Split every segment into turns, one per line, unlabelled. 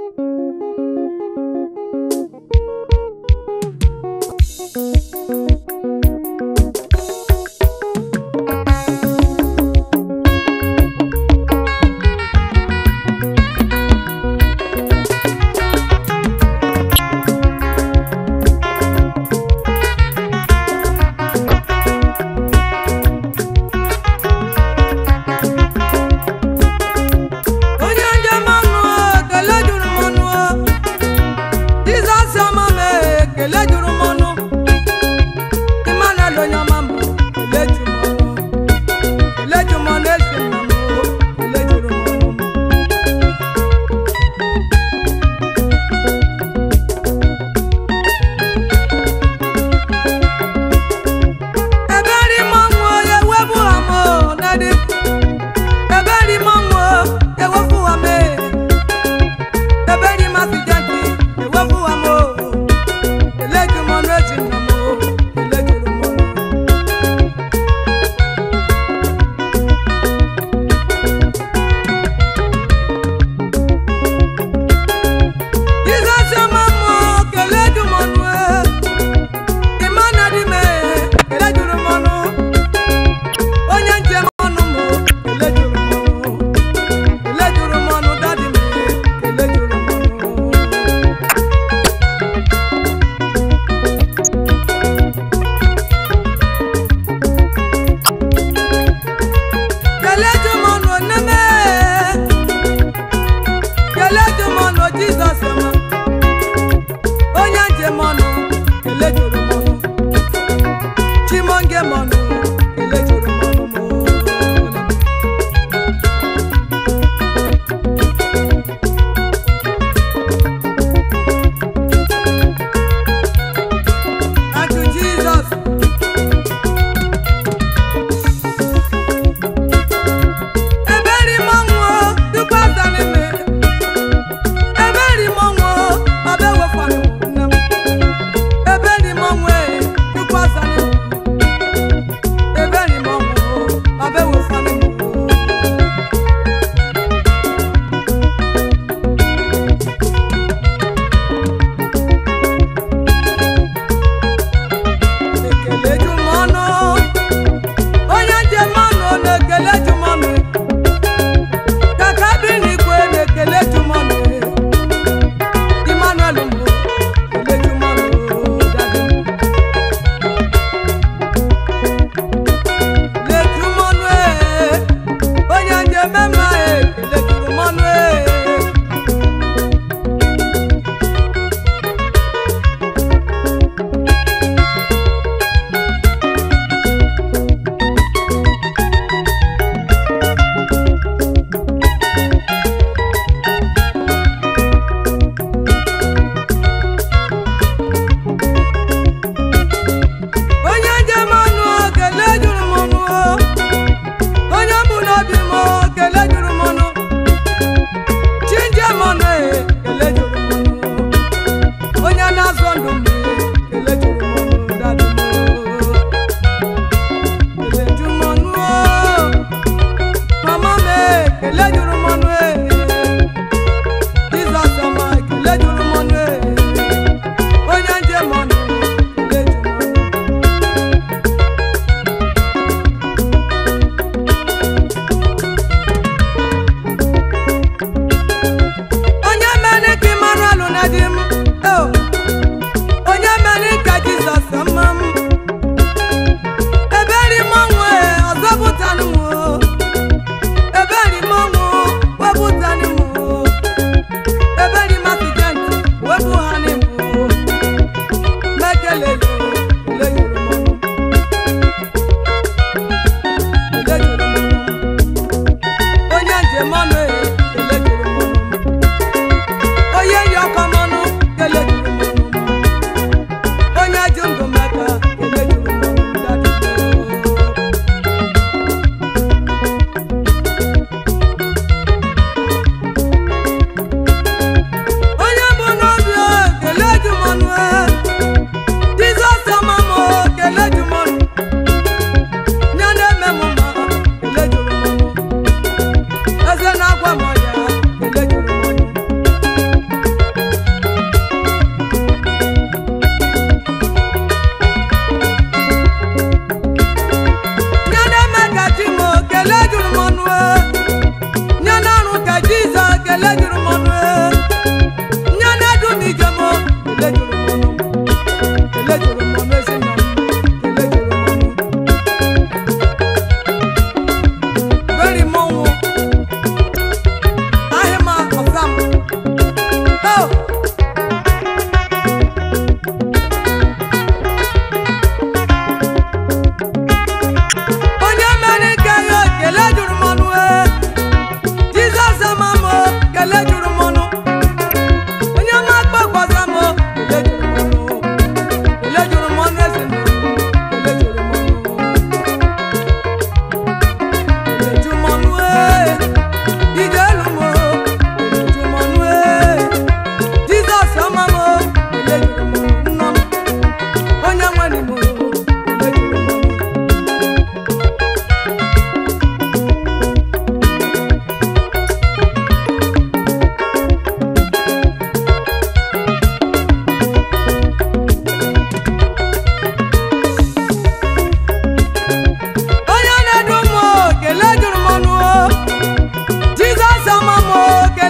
Thank you.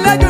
Let